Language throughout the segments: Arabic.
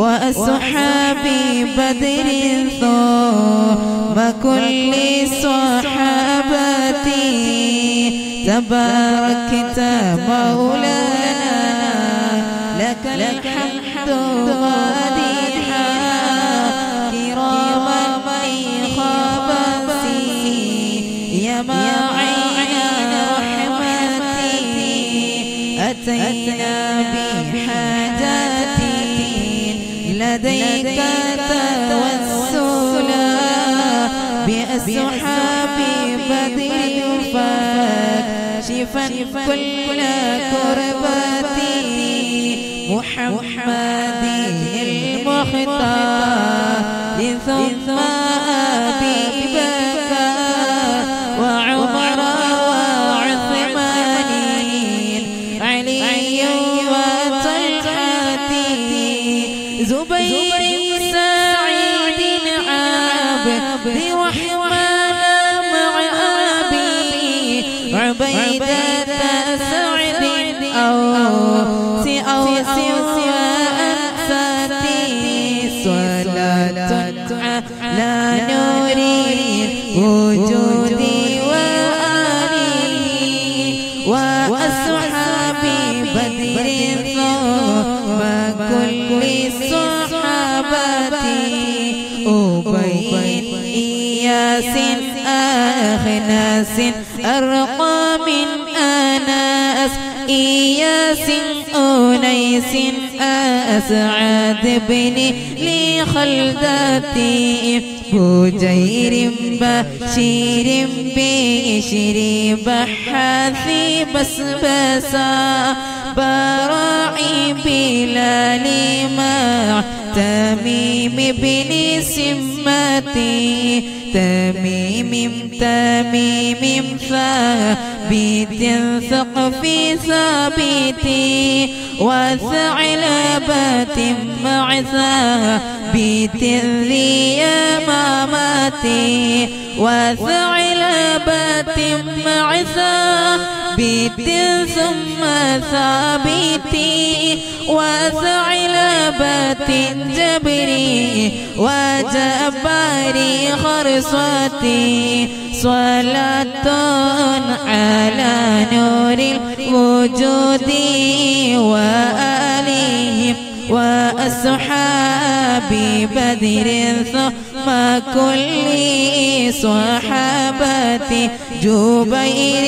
وأصحاب بدر ثم كل صحابتي. تباركت مولانا بأصحاب بدر فاكشفا كل كربتي محمد المختار إياس أخناس أرقى من أناس. إياس أنيس أسعد بن لي خلدتي بجير بشير بشر بحاثي بسبسا براعي بلال مع تميم بن سمتي تميم تميم ثابت ثقف ثابتي وثعلبة مع ثابت ذي مامتي وثعلبة مع ثابت ثم ثابتي وثعلبة جبري وجباري خرصتي صلاة على نور الوجود وآله وأصحاب بدر ثم كل صحابة جبير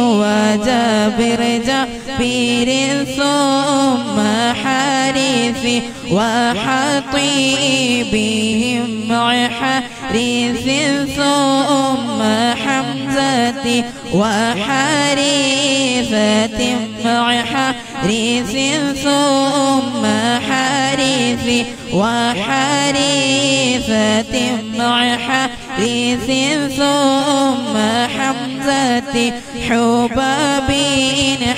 وجابر جابر ثم حارث وحطيبهم مع حارث ثم حمزة وحارثة مع حارث ثم حارث وحارثة مع حارث ثم حمزة حباب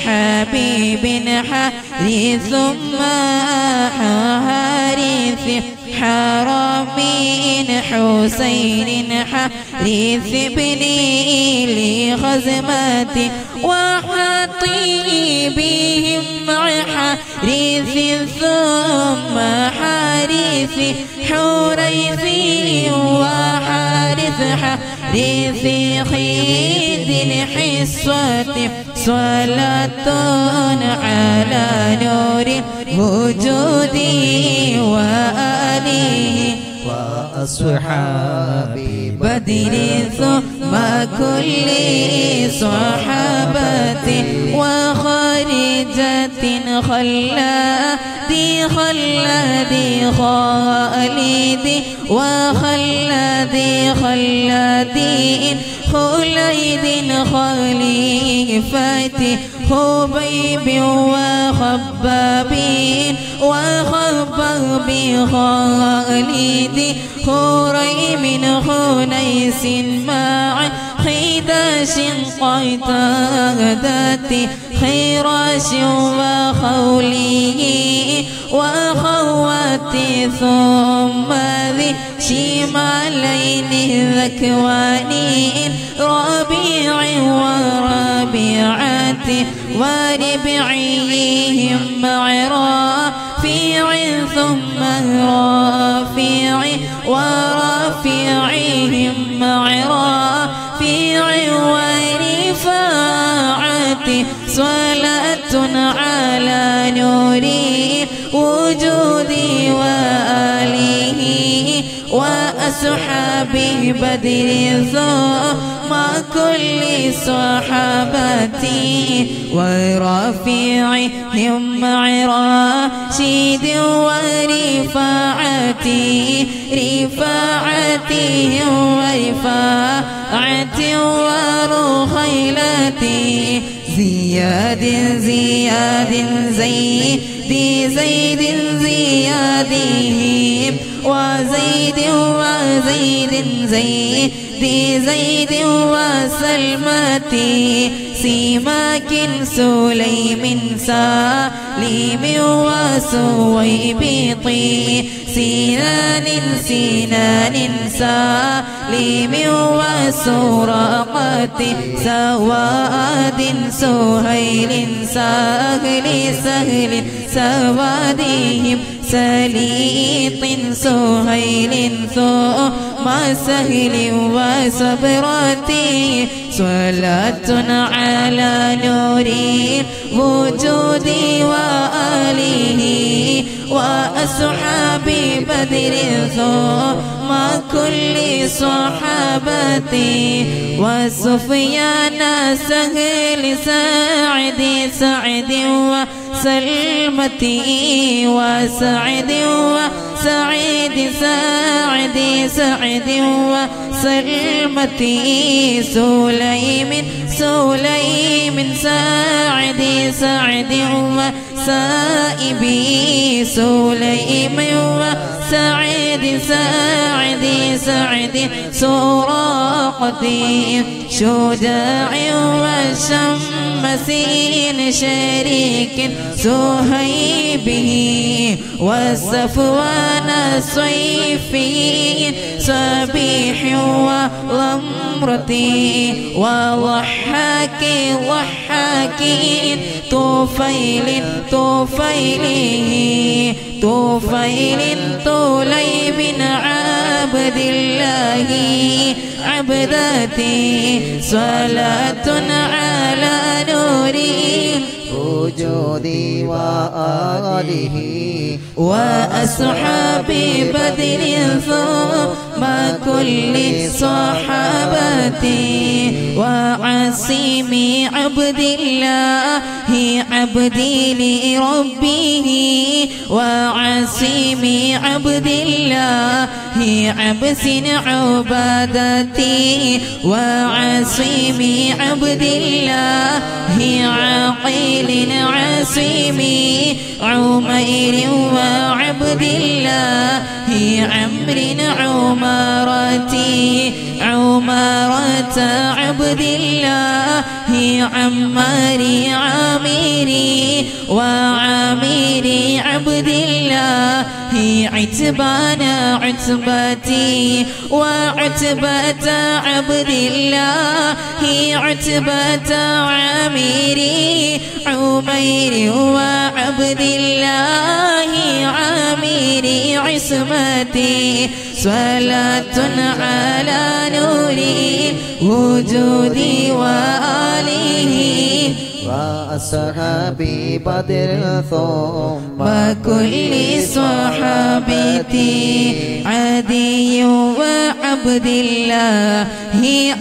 حبيب حارث ثم حارث حرمين حسين حارث بني لخزمة وحطيبهم مع حارث ثم حارث حريث وحارث حارث خيد حصة صلاة على نور وجود وآله. وأصحاب بدر ثم كل صحابة وخارجة خلادي خلادي خالدي وخلادي خلادي خليد خليفتي خبيب وخباب وخباب خالد خريم خنيس مع خداش قيتادت خراش وخولي وخواتي ثم ذي شمالين ذكواني ربيع وربيعات وربعيهم معرا في ثم رافع ورافعهم وأصحابه بدر ثم كل صحابتي ورافعهم مع راشد ورفاعتي رفاعتهم ورفاعة ورخيلتي زياد زياد زيد زيد زيادهم وزيد وزيد زيد زيد وسلمتي سيماك سليم سالم وسويبطي سنان سنان سالم وسراقة سواد سهيل سهل سهل سوادهم سليط سهيل ثم سهل وصبرتي. صلاة على نور الوجود وآله وأصحاب بدر ثم كل صحابتي وسفيان سهل سعد سعد وسلمتي وسعد وسعيد سعد سعد وسلمتي. سليم سليم سعد سعد وسائبي. سليم وسعيد سعد سعد سراقتي شجاع وشمسين شريك سهيبه وصفوان صيفي صبيح وضمرتي وضحاك ضحاك طفيل طفيله طفيل طليب عبد الله. عبدتي صلاة على نوري. وجودي وآله. وأصحاب بدر ثم كل صحابتي وعصيم عبد الله عبدي لربه وعصيم عبد الله عبس عبادتي وعصيم عبد الله عقيل عصيمي عمير وعبد الله عمر عمارتي عمارة عبد الله عماري عامري وعامري عبد الله عتبان عتبتي وعتبة عبد الله عتبة عامري عمير وعبد الله عامري عصمتي. صلاة على نوري وجودي وآله. وأصحابي بدر ثم وكل صحابتي عدي وعبد الله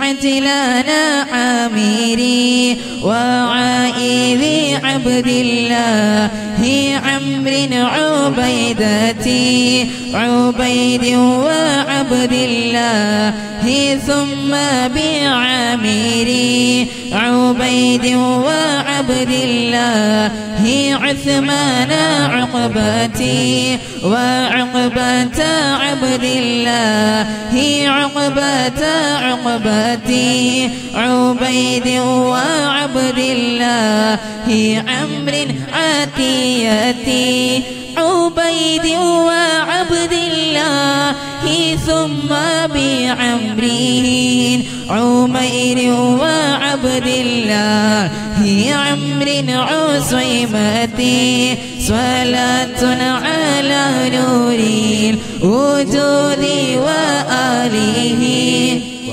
عجلان عامري وعائذ عبد الله عمر عبيدتي عبيد وعبد الله ثم بعامري عبيد وعبد الله عثمان عقبتي وعقبة عبد الله عقبة عقبتي عبيد وعبد الله عمر عتيتي عبيد وعبد الله ثم بعمرين. عمير وعبد الله عمر عصيمتي صلاة على نور الوجود وآله.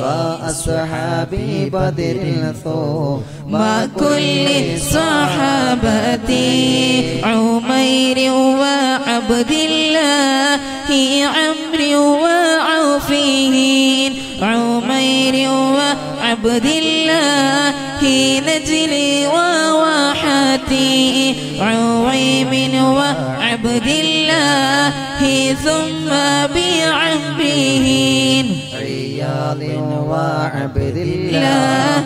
وأصحاب بدر ثم كل صحابتي عمير وعبد الله عمرو وعوفه عمير وعبد الله نجلي وواحتي عويم وعبد الله ثم بعمره عياض وعبد الله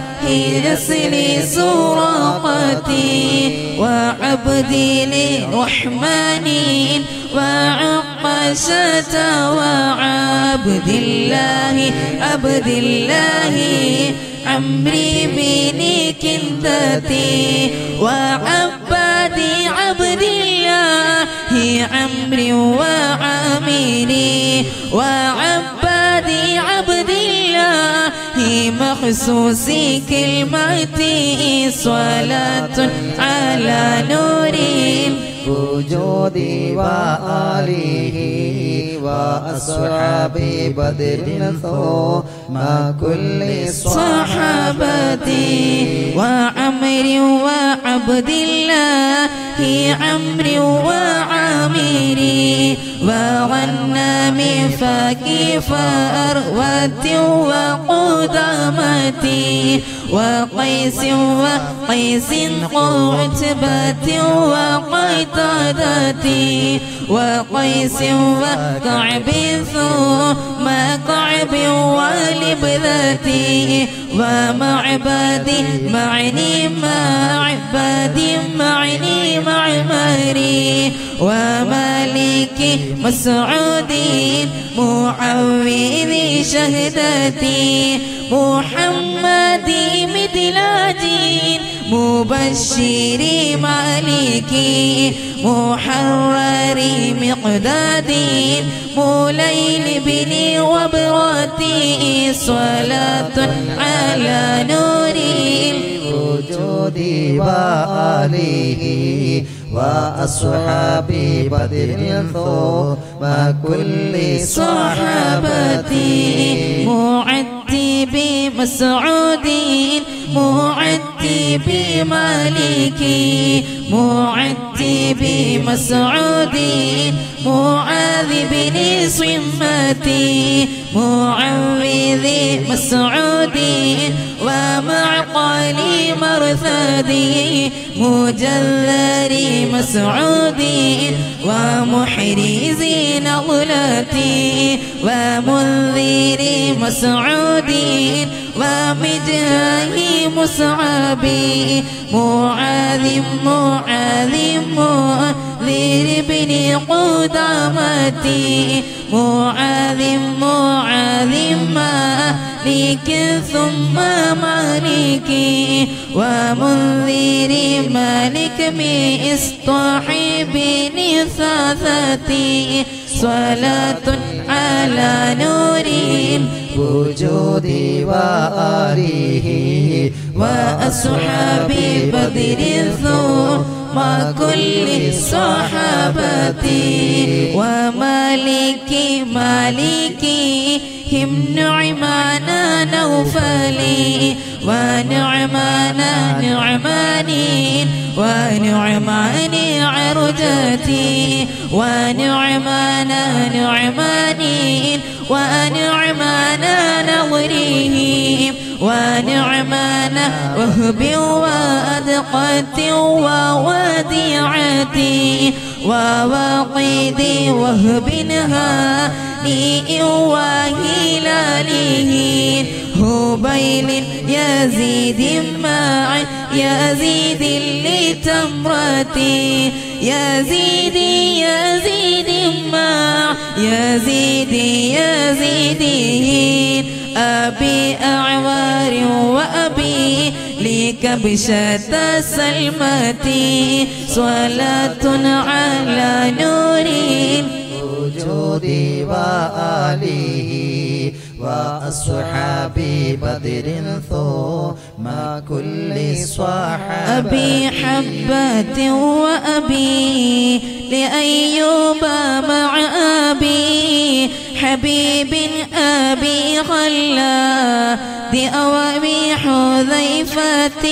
نسلي سراقتي وعبدي للرحمن وعقشة وعبد الله عبد الله عمري بن كندتي وعبادي عبد الله عمري وعامري وعبادي عبد الله مخصوص كلمتي صلاة على نور وجود وآله وأصحاب بدر ثم كل صحابتي وعمر وعبد الله عمر وعامري وغنم فكيف أروت وقدامتي وقيس وقيس قعتبة وقيتادتي وقيس وكعب ثم كعب ولبذتي ومعبدي معني معبدي معني معمري ومالك مسعود معوذ شهدتي محمد مدلاجين مبشر مالكي محرر مقداد مولين بن وبراتي صلاة على نور الوجود وآله وأصحاب بدر ثم كل صحابتي معدي بمسعود معدي بمالكي معدي بمسعود معاذ بن صمتي معوذ مسعود ومعقلي مرثدي مجذري مسعودي ومحرزي نظلتي ومنذري مسعودي ومجاهي مصعبي معاذ معاذ معذر بن قدامتي معاذ معاذ مالك ثم مالكي ومنذر مالك مصطحب ثاثتي صلاة على نور الوجود وآله وأصحاب بدر ثم كل صحابتي ومالك مالكي هم نعمان نوفلي ونعمان نعماني ونعمان عرجتي ونعمان نعماني ونعمان نظريهم ونعمان وهب وأدقة ووديعتي ووقيد وهبنها لي وهلاله هبيل يزيد مع يزيد لتمرتي يزيد يزيد مع يزيد يزيدين أبي أعوار وأبي لكبشة سلمتي. صلاة على نور الوجود وآله. وأصحاب بدر ثم كل صحابة. أبي حبة وأبي لأيوب مع أبي حبيب أبي خلاد أو أبي حذيفة.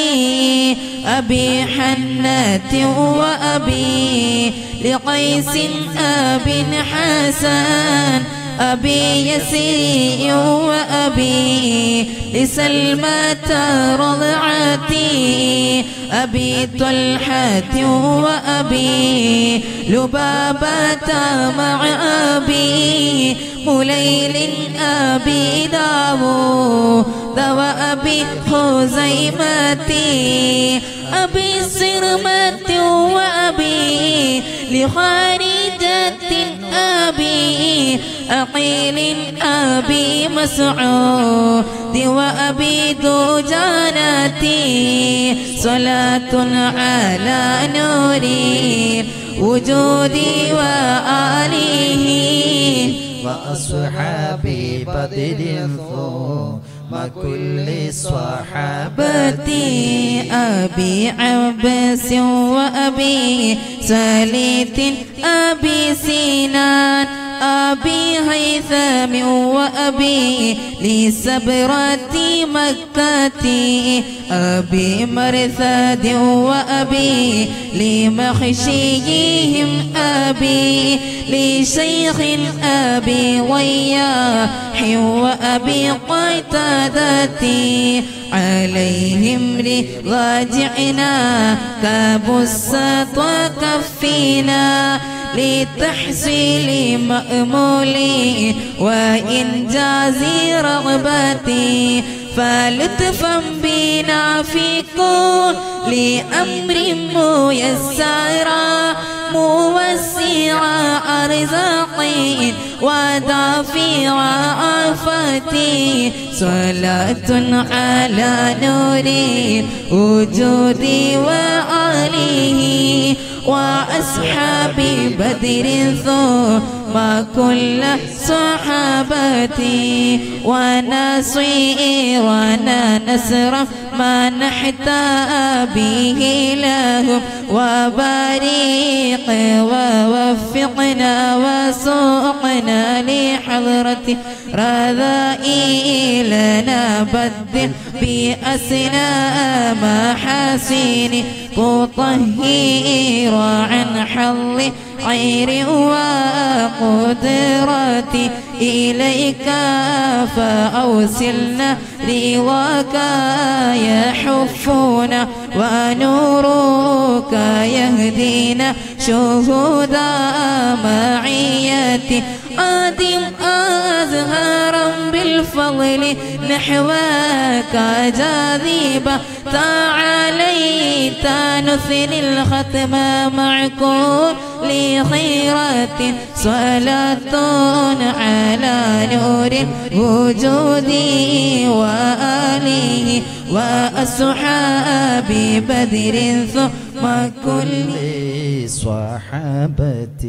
أبي حنة وأبي لقيس أبي حسن. أبي يسيء وأبي لسلمة رضعتي. أبي طلحة وأبي لبابة مع أبي مليل أبي داوود. وأبي خزيمتي أبي صرمة وأبي لخارجة أبي أقيل أبي مسعود وأبي دجانتي صلاة على نور وجودي وآله وأصحاب بدر ثم كل صحابة بتي أبي عباس وأبي سليت أبي سنان أبي هيثم وأبي لسبرة مكة. أبي مرثد وأبي لمخشيهم أبي لشيخ أبي ضياح وأبي قتادتي عليهم لراجعنا. كبسط وكفينا لتحصيل مأمولي وإنجاز رغبتي فلطفا بنا في كل أمر ميسرا موسعا أرزاقي. ودافع آفتي. صلاة على نور وجودي وآله وأصحاب بدر ثم كل صحابتي ونصيرنا نسر ما نحتى به لهم. وباريق ووفقنا وسوقنا لحضرة رذائلنا. بدر بأسنا محاسن تطهير عن حظ خير وقدرتي إليك فأوصلنا رواك يحفنا ونورك يهدينا شهود معيتي. آدم أزهارا بالفضل نحوك جاذبة تعاليت نثني الختم مع كل خيرة صلاة على نور وجودي وآله وأصحاب بدر ثم كل صحابتي.